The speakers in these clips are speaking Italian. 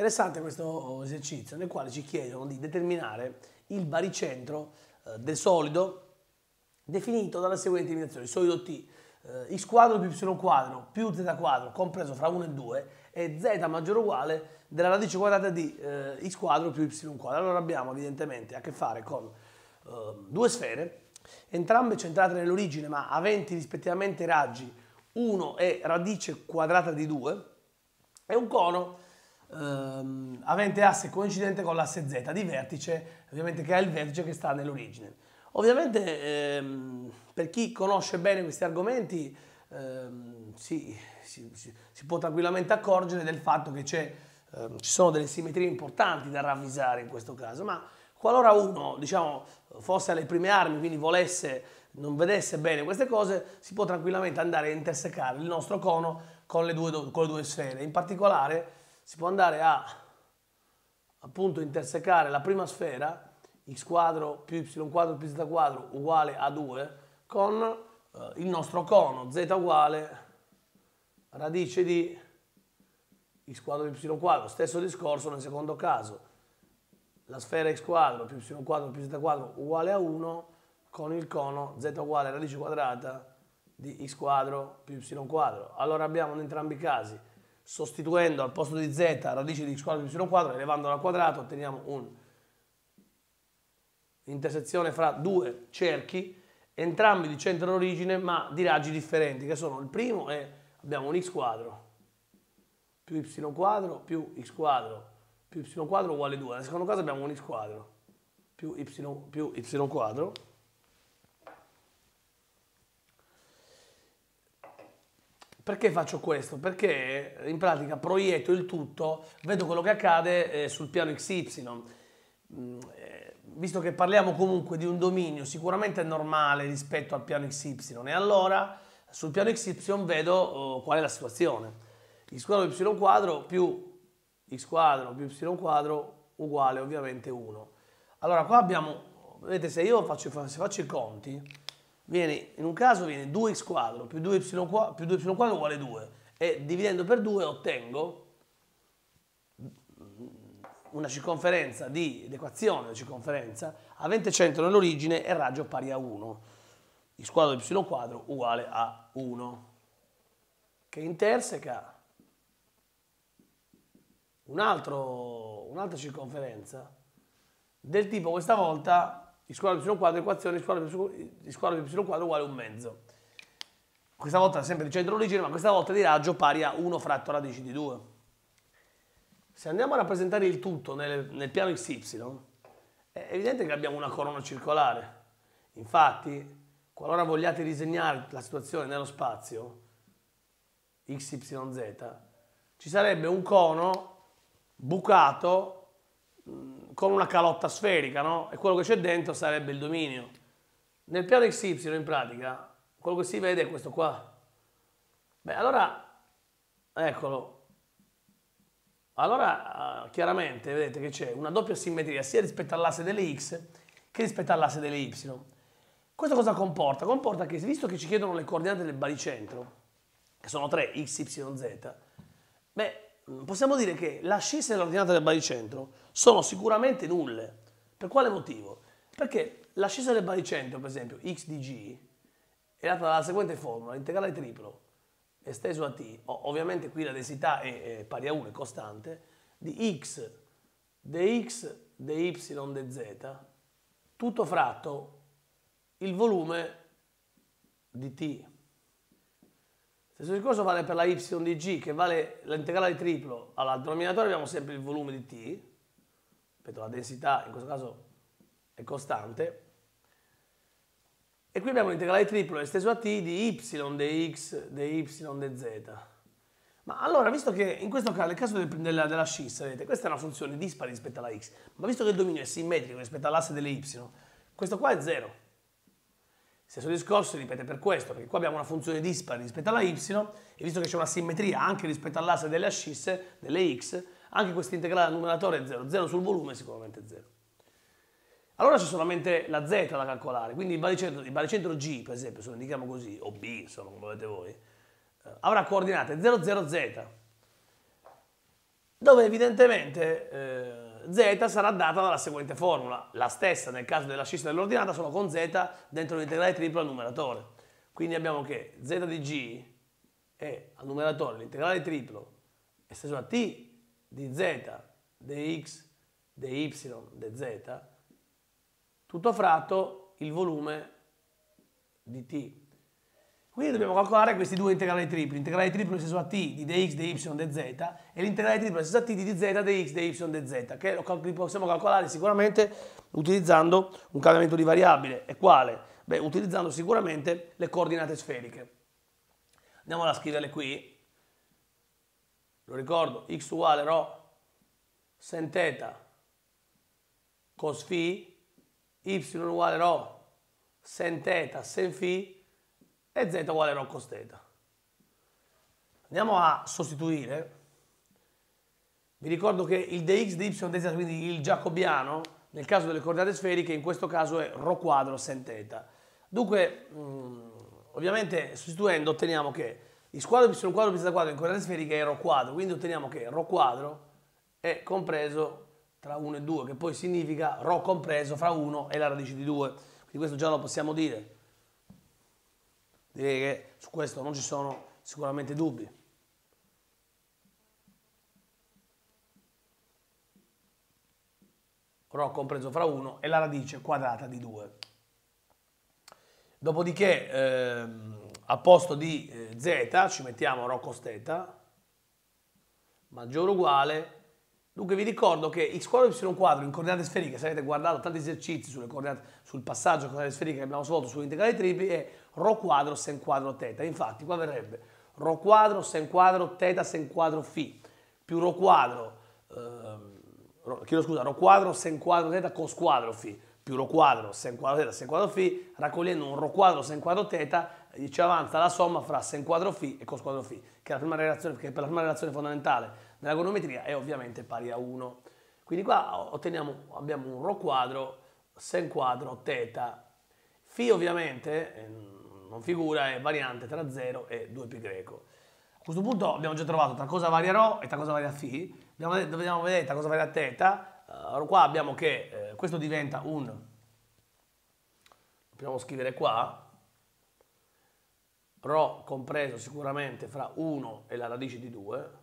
Interessante questo esercizio nel quale ci chiedono di determinare il baricentro eh, del solido definito dalle seguenti limitazioni. Solido T, eh, x quadro più y quadro più z quadro compreso fra 1 e 2 e z maggiore o uguale della radice quadrata di eh, x quadro più y quadro. Allora abbiamo evidentemente a che fare con eh, due sfere, entrambe centrate nell'origine ma aventi rispettivamente raggi 1 e radice quadrata di 2 e un cono ehm, avente asse coincidente con l'asse z di vertice, ovviamente che è il vertice che sta nell'origine. Ovviamente ehm, per chi conosce bene questi argomenti ehm, si, si, si, può tranquillamente accorgere del fatto che ehm, ci sono delle simmetrie importanti da ravvisare in questo caso, ma qualora uno diciamo, fosse alle prime armi, quindi volesse, non vedesse bene queste cose, si può tranquillamente andare a intersecare il nostro cono con le due, con le due sfere. In particolare si può andare a appunto intersecare la prima sfera x quadro più y quadro più z quadro uguale a 2 con eh, il nostro cono z uguale radice di x quadro più y quadro. Stesso discorso nel secondo caso. La sfera x quadro più y quadro più z quadro uguale a 1 con il cono z uguale radice quadrata di x quadro più y quadro. Allora abbiamo in entrambi i casi, sostituendo al posto di z radice di x quadro più y quadro, elevandolo al quadrato, otteniamo un intersezione fra due cerchi, entrambi di centro d'origine ma di raggi differenti, che sono il primo è, abbiamo un x quadro più y quadro più x quadro più y quadro uguale 2. Nel secondo caso abbiamo un x quadro più y, più y quadro. Perché faccio questo? Perché in pratica proietto il tutto, vedo quello che accade eh, sul piano XY. Mm, visto che parliamo comunque di un dominio sicuramente normale rispetto al piano XY, e allora sul piano XY vedo oh, qual è la situazione. x quadro più y quadro più x quadro più y quadro uguale ovviamente 1. Allora qua abbiamo, vedete se io faccio, se faccio i conti, viene, in un caso viene 2x quadro più 2y quadro, più 2y quadro uguale 2 e dividendo per 2 ottengo una circonferenza di l'equazione della circonferenza avente centro nell'origine e raggio pari a 1. Il squadro di y quadro uguale a 1, che interseca un'altra circonferenza del tipo questa volta di y quadro equazione il squadro di y quadro uguale a un mezzo. Questa volta sempre di centro d'origine, ma questa volta di raggio pari a 1 fratto radice di 2. Se andiamo a rappresentare il tutto nel, nel piano XY, è evidente che abbiamo una corona circolare. Infatti, qualora vogliate disegnare la situazione nello spazio, XYZ, ci sarebbe un cono bucato con una calotta sferica, no? E quello che c'è dentro sarebbe il dominio. Nel piano XY, in pratica, quello che si vede è questo qua. Beh, allora, eccolo, allora uh, chiaramente vedete che c'è una doppia simmetria sia rispetto all'asse delle x che rispetto all'asse delle y. Questo cosa comporta? Comporta che visto che ci chiedono le coordinate del baricentro, che sono 3, x, y, z, beh, possiamo dire che l'ascissa e l'ordinata del baricentro sono sicuramente nulle. Per quale motivo? Perché l'ascissa del baricentro, per esempio, x di g, è data dalla seguente formula, integrale triplo esteso a t, ovviamente qui la densità è, è pari a 1, è costante, di x dx dy dz, tutto fratto il volume di t. Stesso discorso vale per la y di g, che vale l'integrale triplo. Allora, al denominatore abbiamo sempre il volume di t, ripeto, la densità in questo caso è costante, e qui abbiamo l'integrale triplo esteso a t di y dx dy dz. Ma allora, visto che in questo caso, nel caso del, della, della scissa, vedete, questa è una funzione dispari rispetto alla x, ma visto che il dominio è simmetrico rispetto all'asse delle y, questo qua è 0. Stesso discorso ripete per questo, perché qua abbiamo una funzione dispari rispetto alla y, e visto che c'è una simmetria anche rispetto all'asse delle ascisse, delle x, anche questo integrale al numeratore è 0. 0 sul volume è sicuramente 0. Allora c'è solamente la z da calcolare, quindi il baricentro, il baricentro G, per esempio, se lo indichiamo così, o B, insomma, come volete voi, eh, avrà coordinate 0, 0, z. dove evidentemente eh, z sarà data dalla seguente formula, la stessa nel caso dell'ascissa dell'ordinata, solo con z dentro l'integrale triplo al numeratore. Quindi abbiamo che z di g è al numeratore l'integrale triplo esteso a t di z dx dy dz, tutto fratto il volume di t. Quindi dobbiamo calcolare questi due integrali tripli, l'integrale triplo esteso a t di dx, dy, dz e l'integrale triplo esteso a t di dz, dx, dy, dz, che possiamo calcolare sicuramente utilizzando un cambiamento di variabile. E quale? Beh, utilizzando sicuramente le coordinate sferiche. Andiamo a scriverle qui. Lo ricordo, x uguale rho sen θ cos φ, y uguale rho sen θ sen φ e z uguale rho cos θ. Andiamo a sostituire. Vi ricordo che il dx, dy, dz, quindi il giacobiano, nel caso delle coordinate sferiche, in questo caso è rho quadro sen θ. Dunque, mh, mm, ovviamente sostituendo otteniamo che il squadro y quadro più z quadro in coordinate sferiche è rho quadro, quindi otteniamo che rho quadro è compreso tra 1 e 2, che poi significa ρ compreso fra 1 e la radice di 2. Quindi questo già lo possiamo dire. Direi che su questo non ci sono sicuramente dubbi. ρ compreso fra 1 e la radice quadrata di 2. Dopodiché ehm, a posto di eh, z ci mettiamo ρ cos θ maggiore o uguale Dunque vi ricordo che x quadro y quadro in coordinate sferiche, se avete guardato tanti esercizi sul passaggio a coordinate sferiche che abbiamo svolto sull'integrale tripli, è ρ quadro sen quadro θ. Infatti qua verrebbe ρ quadro sen quadro θ sen quadro φ più ρ quadro, eh, chiedo scusa, ρ quadro sen quadro θ cos quadro φ più ρ quadro sen quadro θ sen quadro φ, raccogliendo un ρ quadro sen quadro θ, ci avanza la somma fra sen quadro φ e cos quadro φ, che, è la prima relazione, che per la prima relazione fondamentale nella goniometria è ovviamente pari a 1. Quindi qua otteniamo, abbiamo un ρ quadro, sen quadro, θ. Φ ovviamente eh, non figura, è variante tra 0 e 2π greco. A questo punto abbiamo già trovato tra cosa varia ρ e tra cosa varia φ. Dobbiamo vedere tra cosa varia θ. Allora qua abbiamo che eh, questo diventa un, dobbiamo scrivere qua, ρ compreso sicuramente fra 1 e la radice di 2,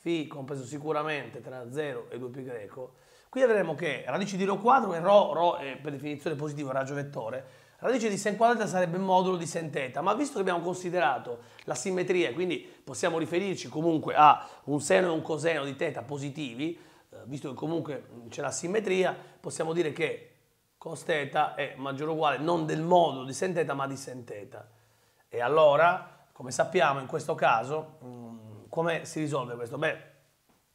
φ compreso sicuramente tra 0 e 2π greco, qui avremo che radice di ρ quadro è ρ, ρ è per definizione positivo, raggio vettore, radice di sen quadrata sarebbe modulo di sen teta, ma visto che abbiamo considerato la simmetria, quindi possiamo riferirci comunque a un seno e un coseno di teta positivi, eh, visto che comunque c'è la simmetria, possiamo dire che cos teta è maggiore o uguale non del modulo di sen teta, ma di sen teta. E allora, come sappiamo in questo caso, mm, come si risolve questo? Beh,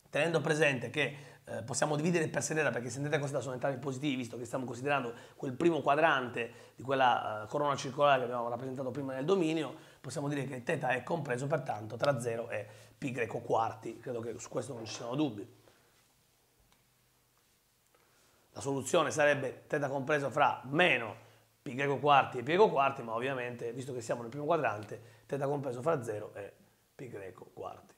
tenendo presente che eh, possiamo dividere per sedera perché se andate a considerare sono entrambi positivi, visto che stiamo considerando quel primo quadrante di quella uh, corona circolare che abbiamo rappresentato prima nel dominio, possiamo dire che θ è compreso pertanto tra 0 e π greco quarti. Credo che su questo non ci siano dubbi. La soluzione sarebbe θ compreso fra meno π greco quarti e π greco quarti, ma ovviamente, visto che siamo nel primo quadrante, θ compreso fra 0 e pi greco quarti.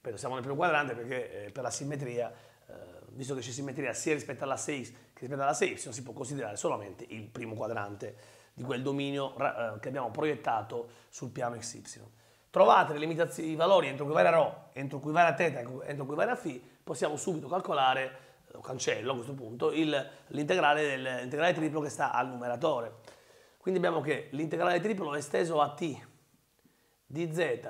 Però siamo nel primo quadrante perché eh, per la simmetria, eh, visto che c'è simmetria sia rispetto all'asse x che rispetto all'asse y, si può considerare solamente il primo quadrante di quel dominio eh, che abbiamo proiettato sul piano xy. Trovate le limitazioni, i valori entro cui varia ρ, entro cui varia θ, entro cui varia φ, possiamo subito calcolare, lo cancello a questo punto, l'integrale, l'integrale triplo che sta al numeratore. Quindi abbiamo che l'integrale triplo è esteso a t di z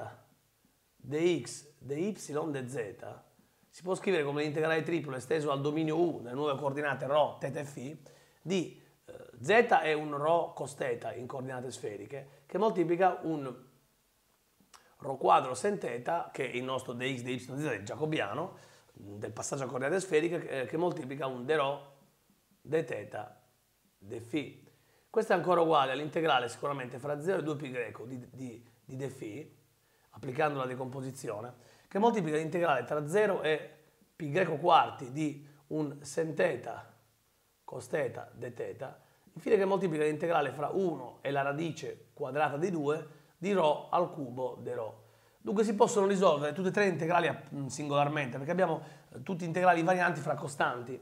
dx dy dz si può scrivere come l'integrale triplo esteso al dominio u nelle nuove coordinate ρ, θ e φ di eh, z è un ρ cos θ in coordinate sferiche che moltiplica un ρ quadro sen θ che è il nostro dx dy dz giacobiano del passaggio a coordinate sferiche eh, che moltiplica un d ρ dθ dφ. Questo è ancora uguale all'integrale sicuramente fra 0 e 2π greco di, di di dφ, applicando la decomposizione, che moltiplica l'integrale tra 0 e π greco quarti di un sen θ cos θ dθ, infine che moltiplica l'integrale fra 1 e la radice quadrata di 2 di ρ al cubo di ρ. Dunque si possono risolvere tutte e tre integrali mm, singolarmente, perché abbiamo eh, tutti integrali varianti fra costanti.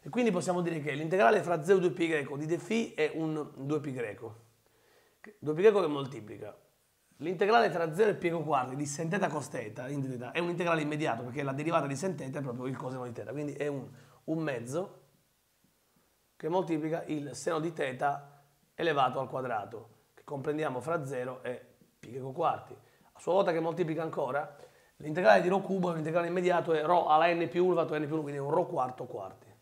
E quindi possiamo dire che l'integrale fra 0 e 2π greco di dφ è un 2π greco. 2π greco che moltiplica. L'integrale tra 0 e π quarti di sen θ cos θ è un integrale immediato perché la derivata di sen θ è proprio il coseno di θ, quindi è un, un mezzo che moltiplica il seno di θ elevato al quadrato, che comprendiamo fra 0 e π greco quarti. A sua volta che moltiplica ancora, l'integrale di ρ cubo è un integrale immediato, è ρ alla n più 1 fatto n più 1, quindi è un ρ quarto quarti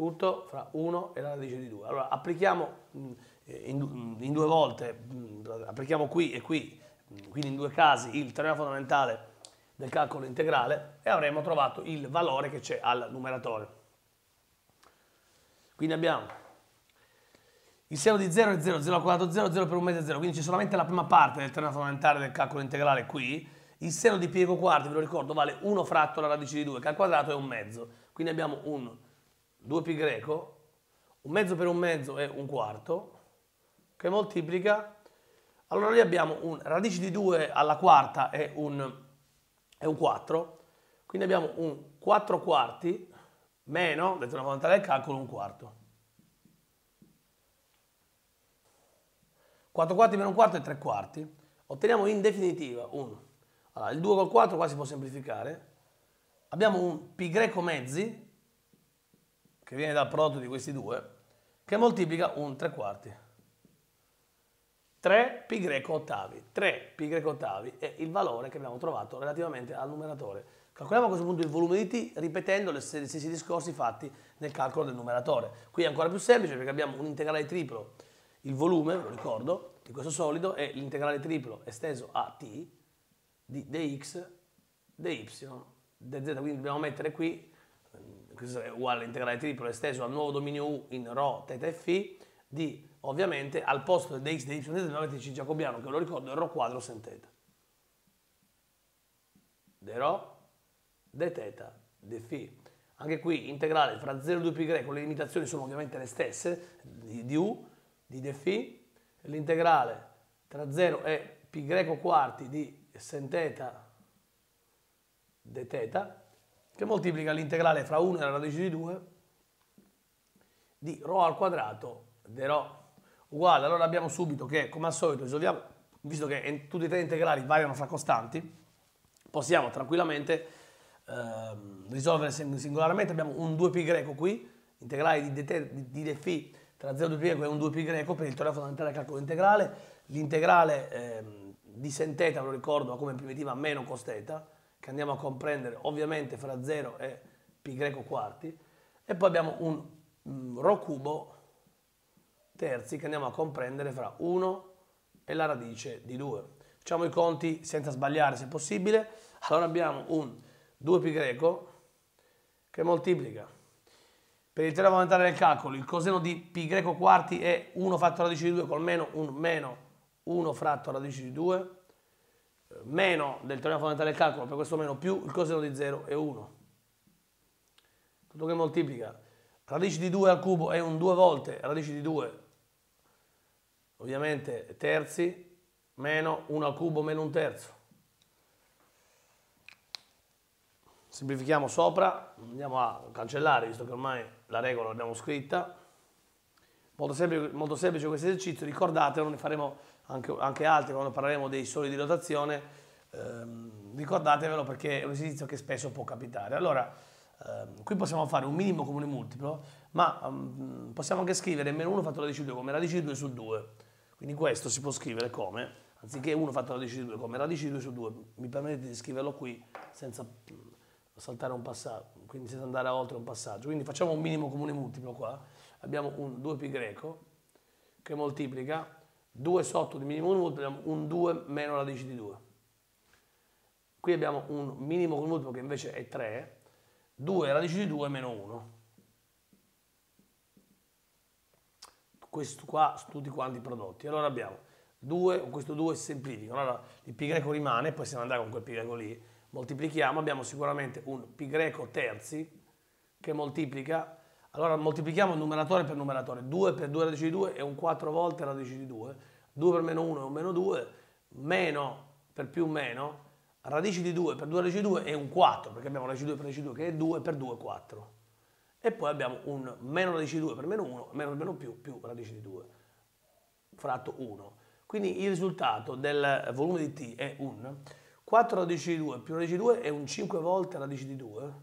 tutto fra 1 e la radice di 2. Allora applichiamo mm, in, in due volte, mm, applichiamo qui e qui, mm, quindi in due casi, il teorema fondamentale del calcolo integrale e avremo trovato il valore che c'è al numeratore. Quindi abbiamo il seno di 0 è 0, 0 al quadrato 0, 0 per un mezzo è 0, quindi c'è solamente la prima parte del teorema fondamentale del calcolo integrale qui. Il seno di piego quarti, ve lo ricordo, vale 1 fratto la radice di 2, che al quadrato è un mezzo. Quindi abbiamo un 2π greco, un mezzo per un mezzo è un quarto, che moltiplica, allora lì abbiamo un radice di 2 alla quarta è un, è un 4, quindi abbiamo un 4 quarti meno, detto una fondamentale del calcolo, un quarto. 4 quarti meno un quarto è 3 quarti. Otteniamo in definitiva un... Allora, il 2 col 4 qua si può semplificare. Abbiamo un π greco mezzi, che viene dal prodotto di questi due, che moltiplica un 3 quarti. 3 pi greco ottavi. 3 pi greco ottavi è il valore che abbiamo trovato relativamente al numeratore. Calcoliamo a questo punto il volume di t ripetendo gli stessi discorsi fatti nel calcolo del numeratore. Qui è ancora più semplice perché abbiamo un integrale triplo, il volume, ve lo ricordo, di questo solido è l'integrale triplo esteso a t di dx, dy, dz, quindi dobbiamo mettere qui questo è uguale all'integrale triplo esteso al nuovo dominio U in ρ, θ e φ, di ovviamente al posto di x, di y, di z, del vertice giacobiano, che lo ricordo è ρ quadro sen θ. De ρ, de θ, de φ. Anche qui integrale fra 0 e 2π greco, le limitazioni sono ovviamente le stesse, di, di U, di de φ, l'integrale tra 0 e π greco quarti di sen θ de θ, che moltiplica l'integrale fra 1 e la radice di 2 di ρ al quadrato de ρ uguale. Allora abbiamo subito che, come al solito, risolviamo, visto che tutti e tre integrali variano fra costanti, possiamo tranquillamente eh, risolvere singolarmente. Abbiamo un 2π greco qui, integrale di, di, di dφ tra 0 e 2π greco è un 2π greco per il teorema fondamentale del calcolo integrale. L'integrale eh, di sen θ, lo ricordo, come primitiva meno cos θ, che andiamo a comprendere ovviamente fra 0 e π greco quarti, e poi abbiamo un mm, ρ cubo terzi che andiamo a comprendere fra 1 e la radice di 2. Facciamo i conti senza sbagliare se possibile. Allora abbiamo un 2π greco che moltiplica per il teorema fondamentale del calcolo il coseno di π greco quarti è 1 fatto radice di 2 col meno un meno 1 fratto radice di 2 meno del teorema fondamentale del calcolo, per questo meno più il coseno di 0 è 1. Tutto che moltiplica. Radice di 2 al cubo è un 2 volte radice di 2, ovviamente terzi, meno 1 al cubo meno un terzo. Semplifichiamo sopra, andiamo a cancellare, visto che ormai la regola l'abbiamo scritta. Molto semplice, molto semplice questo esercizio, ricordatelo, ne faremo anche, anche altri quando parleremo dei soli di rotazione, ehm, ricordatevelo perché è un esercizio che spesso può capitare. Allora, ehm, qui possiamo fare un minimo comune multiplo, ma um, possiamo anche scrivere meno 1 fatto radice di 2 come radice di 2 su 2. Quindi questo si può scrivere come, anziché 1 fatto radice di 2 come radice di 2 su 2, mi permettete di scriverlo qui senza mm, saltare un passaggio, quindi senza andare oltre un passaggio. Quindi facciamo un minimo comune multiplo qua, abbiamo un 2π greco che moltiplica 2 sotto di minimo comune multiplo abbiamo un 2 meno radice di 2. Qui abbiamo un minimo comune multiplo che invece è 3, 2 radice di 2 meno 1. Questo qua tutti quanti prodotti. Allora abbiamo 2, questo 2 si semplifica, allora il pi greco rimane, poi possiamo andare con quel pi greco lì, moltiplichiamo, abbiamo sicuramente un pi greco terzi che moltiplica allora moltiplichiamo numeratore per numeratore. 2 per 2 radice di 2 è un 4 volte radice di 2. 2 per meno 1 è un meno 2. Meno per più meno, radice di 2 per 2 radice di 2 è un 4, perché abbiamo radice di 2 per radice di 2 che è 2 per 2 è 4. E poi abbiamo un meno radice di 2 per meno 1, meno per meno più, più radice di 2, fratto 1. Quindi il risultato del volume di T è un 4 radici di 2 più radice di 2 è un 5 volte radice di 2,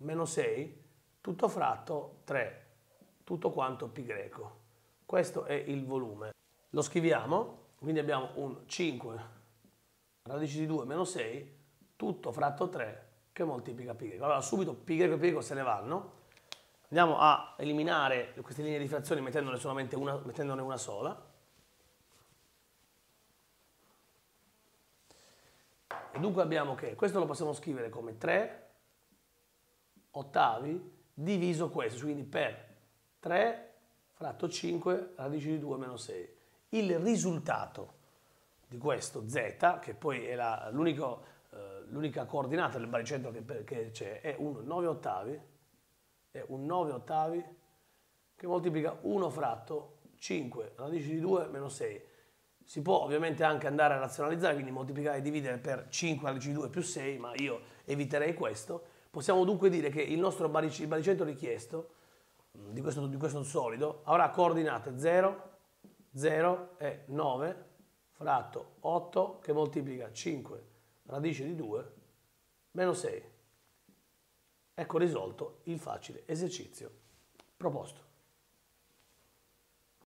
meno 6, tutto fratto 3, tutto quanto pi greco. Questo è il volume. Lo scriviamo, quindi abbiamo un 5 radice di 2 meno 6, tutto fratto 3 che moltiplica pi greco. Allora subito pi greco e pi greco se ne vanno. Andiamo a eliminare queste linee di frazioni mettendone solamente una, mettendone una sola. E dunque abbiamo che questo lo possiamo scrivere come 3 ottavi diviso questo, quindi per 3 fratto 5 radice di 2 meno 6. Il risultato di questo z, che poi è eh, l'unica coordinata del baricentro che, c'è, è un 9 ottavi, è un 9 ottavi che moltiplica 1 fratto 5 radice di 2 meno 6. Si può ovviamente anche andare a razionalizzare, quindi moltiplicare e dividere per 5 radice di 2 più 6, ma io eviterei questo. Possiamo dunque dire che il nostro baricentro richiesto di questo, di questo solido avrà coordinate 0, 0 e 9 fratto 8 che moltiplica 5 radice di 2 meno 6. Ecco risolto il facile esercizio proposto.